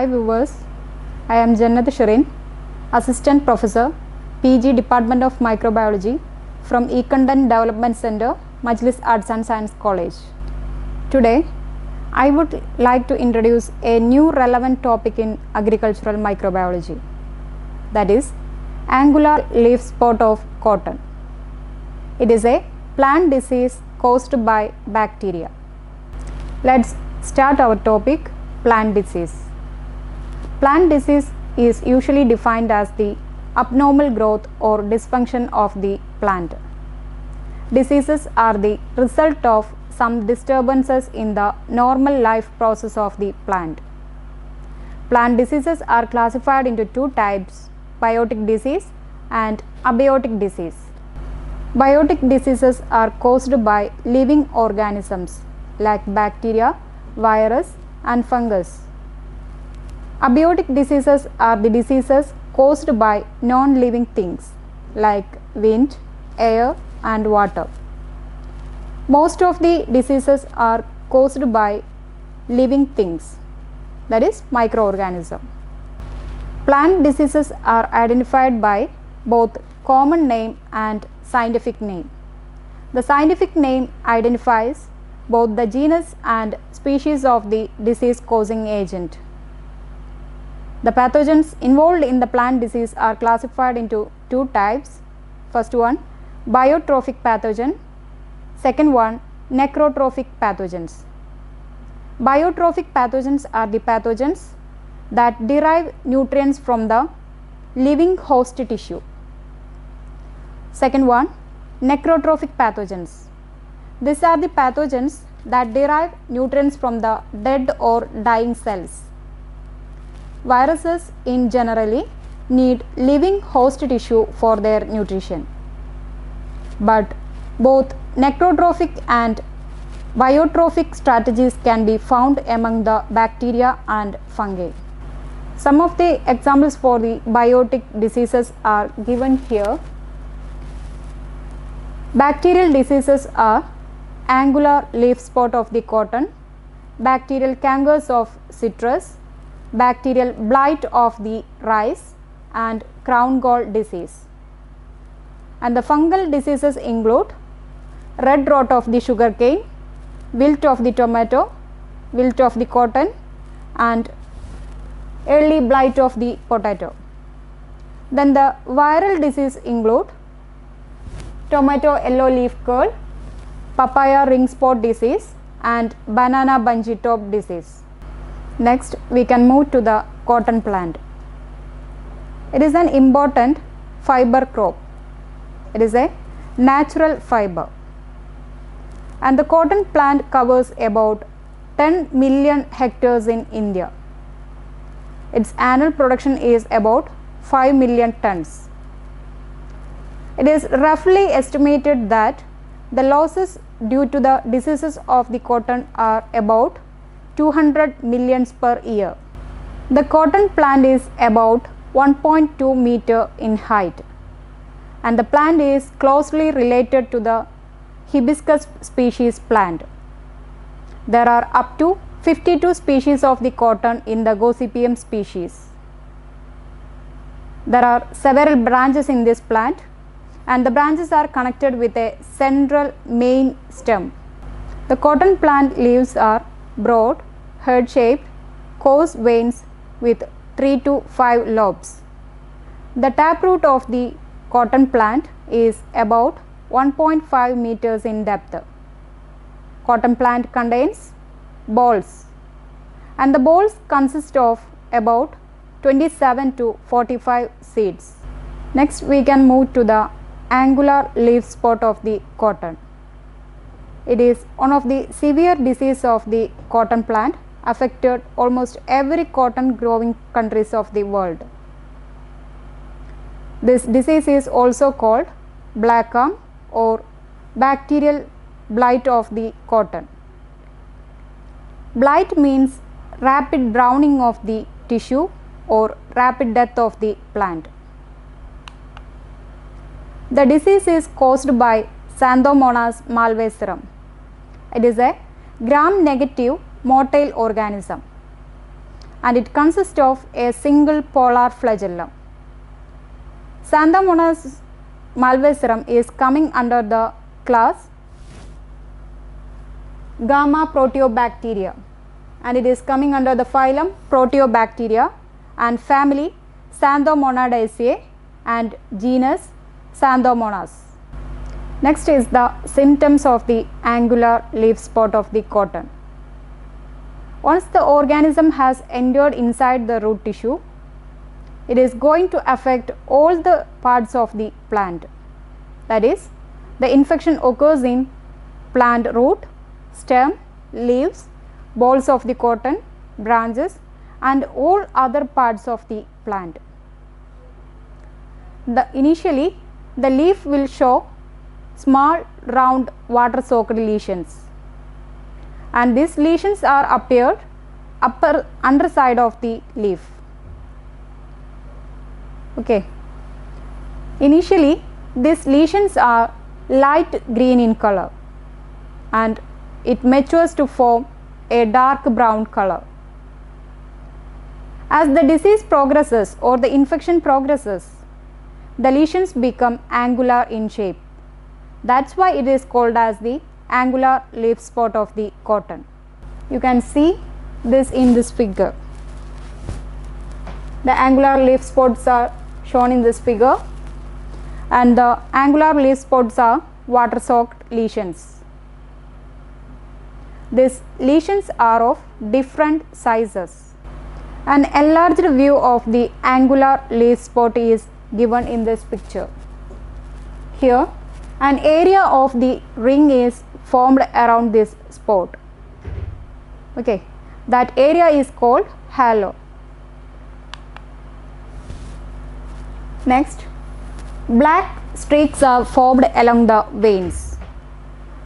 Hi viewers, I am Jannat Shirin, Assistant Professor, PG Department of Microbiology from Econtent Development Center, Majlis Arts and Science College. Today, I would like to introduce a new relevant topic in agricultural microbiology that is angular leaf spot of cotton. It is a plant disease caused by bacteria. Let's start our topic plant disease. Plant disease is usually defined as the abnormal growth or dysfunction of the plant. Diseases are the result of some disturbances in the normal life process of the plant. Plant diseases are classified into two types biotic disease and abiotic disease. Biotic diseases are caused by living organisms like bacteria, virus, and fungus. Abiotic diseases are the diseases caused by non living things like wind, air, and water. Most of the diseases are caused by living things, that is, microorganism. Plant diseases are identified by both common name and scientific name. The scientific name identifies both the genus and species of the disease causing agent. The pathogens involved in the plant disease are classified into two types. First one, biotrophic pathogen. Second one, necrotrophic pathogens. Biotrophic pathogens are the pathogens that derive nutrients from the living host tissue. Second one, necrotrophic pathogens. These are the pathogens that derive nutrients from the dead or dying cells. Viruses in generally need living host tissue for their nutrition. But both necrotrophic and biotrophic strategies can be found among the bacteria and fungi. Some of the examples for the biotic diseases are given here. Bacterial diseases are angular leaf spot of the cotton, bacterial cankers of citrus, bacterial blight of the rice and crown gall disease. And the fungal diseases include red rot of the sugarcane, wilt of the tomato, wilt of the cotton and early blight of the potato. Then the viral disease include tomato yellow leaf curl, papaya ring spot disease and banana bunchy top disease. Next we can move to the cotton plant. It is an important fiber crop. It is a natural fiber and the cotton plant covers about 10 million hectares in India. Its annual production is about 5 million tons. It is roughly estimated that the losses due to the diseases of the cotton are about 200 millions per year. The cotton plant is about 1.2 meter in height and the plant is closely related to the hibiscus species plant. There are up to 52 species of the cotton in the Gossypium species. There are several branches in this plant and the branches are connected with a central main stem. The cotton plant leaves are broad, heart shaped, coarse veins with 3 to 5 lobes. The taproot of the cotton plant is about 1.5 meters in depth. Cotton plant contains balls and the balls consist of about 27 to 45 seeds. Next we can move to the angular leaf spot of the cotton. It is one of the severe disease of the cotton plant affected almost every cotton growing countries of the world. This disease is also called black or bacterial blight of the cotton. Blight means rapid browning of the tissue or rapid death of the plant. The disease is caused by Xanthomonas malvacearum. It is a gram negative motile organism. and it consists of a single polar flagellum. Xanthomonas malvacearum is coming under the class Gamma proteobacteria and it is coming under the phylum Proteobacteria and family Xanthomonadaceae and genus Xanthomonas. Next is the symptoms of the angular leaf spot of the cotton. Once the organism has entered inside the root tissue, it is going to affect all the parts of the plant. That is, the infection occurs in plant root, stem, leaves, balls of the cotton, branches and all other parts of the plant. The initially the leaf will show small round water soaked lesions and these lesions are appeared upper underside of the leaf. Okay. Initially these lesions are light green in color and it matures to form a dark brown color. As the disease progresses or the infection progresses, the lesions become angular in shape. That is why it is called as the angular leaf spot of the cotton. You can see this in this figure. The angular leaf spots are shown in this figure and the angular leaf spots are water soaked lesions. These lesions are of different sizes. An enlarged view of the angular leaf spot is given in this picture. Here an area of the ring is formed around this spot. Okay, that area is called halo. Next, black streaks are formed along the veins.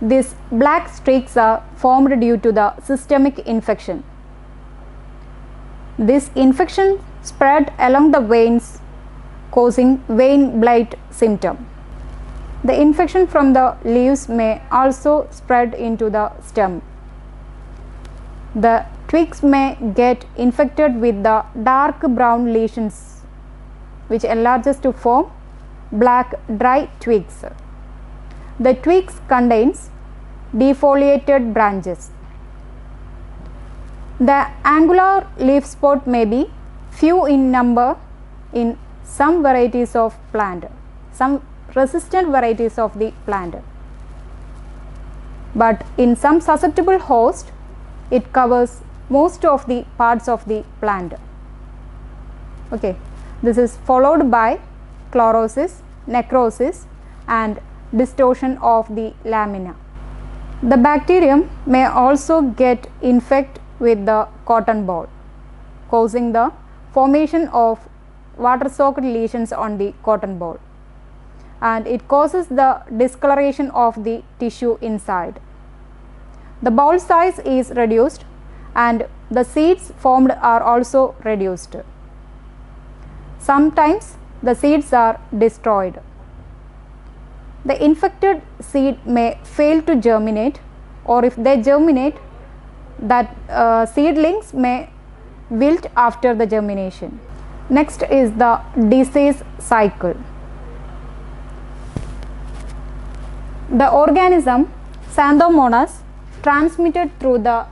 These black streaks are formed due to the systemic infection. This infection spread along the veins causing vein blight symptom. The infection from the leaves may also spread into the stem. The twigs may get infected with the dark brown lesions which enlarges to form black dry twigs. The twigs contains defoliated branches. The angular leaf spot may be few in number in some varieties of plant, some resistant varieties of the plant. But in some susceptible host, it covers most of the parts of the plant. Okay. This is followed by chlorosis, necrosis and distortion of the lamina. The bacterium may also get infect with the cotton ball causing the formation of water soaked lesions on the cotton ball and it causes the discoloration of the tissue inside. The ball size is reduced and the seeds formed are also reduced. Sometimes the seeds are destroyed the infected seed may fail to germinate or if they germinate that uh, seedlings may wilt after the germination. Next is the disease cycle. The organism Xanthomonas transmitted through the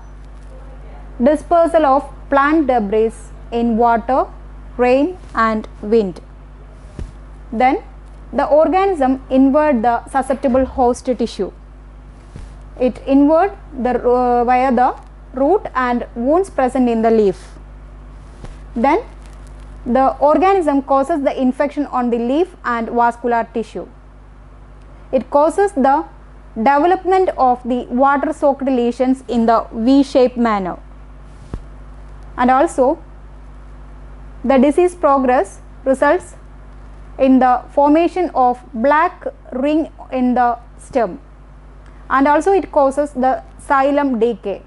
dispersal of plant debris in water, rain and wind. Then the organism invert the susceptible host tissue. It invert the uh, via the root and wounds present in the leaf. Then the organism causes the infection on the leaf and vascular tissue. It causes the development of the water soaked lesions in the V-shaped manner. And also the disease progress results in the formation of black ring in the stem and also it causes the xylem decay.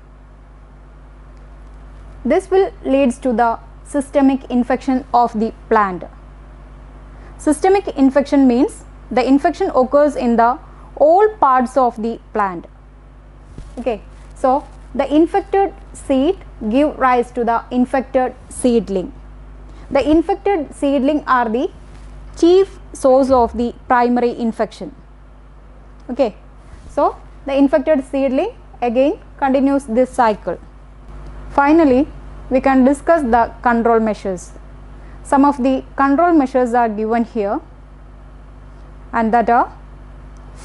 This will leads to the systemic infection of the plant. Systemic infection means the infection occurs in the all parts of the plant. Okay. So, the infected seed give rise to the infected seedling. The infected seedling are the chief source of the primary infection. Okay. So, the infected seedling again continues this cycle. Finally, we can discuss the control measures. Some of the control measures are given here and that are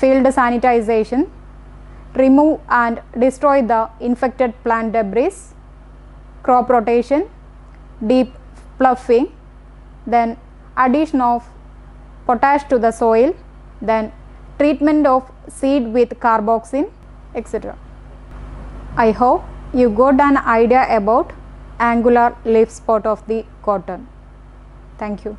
field sanitization, remove and destroy the infected plant debris, crop rotation, deep ploughing, then addition of potash to the soil, then treatment of seed with carboxin, etc. I hope you got an idea about angular leaf spot of the cotton. Thank you.